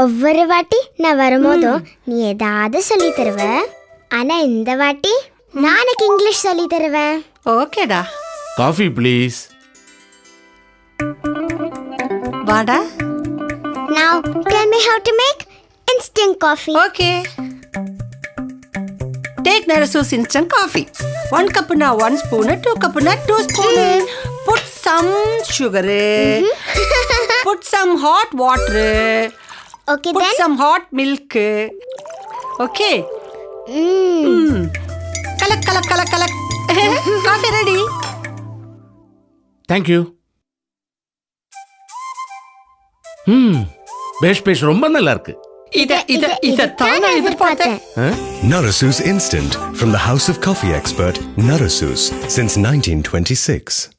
ஒவ்வொரு வாட்டி நான் வரும்போதும் நீ ஏதாவது சொல்லி தருவ. ஆனா இந்த வாட்டி நான் உனக்கு இங்கிலீஷ் சொல்லி தருவேன். ஓகேடா. Coffee please. வாடா. Now tell me how to make instant coffee. Okay. Take Narasus instant coffee one கப்புனா one spoon two கப்புனா two spoon put some sugar put some hot water Okay put then. Some hot milk okay Mm. கலக் கலக் கலக் கலக் coffee ready thank you ம் பேஷ் பேஷ் ரொம்ப நல்லா இருக்கு இத இத எதிர்பார்த்தேன் ஆ? Narasus Instant from the House of Coffee expert Narasus since 1926.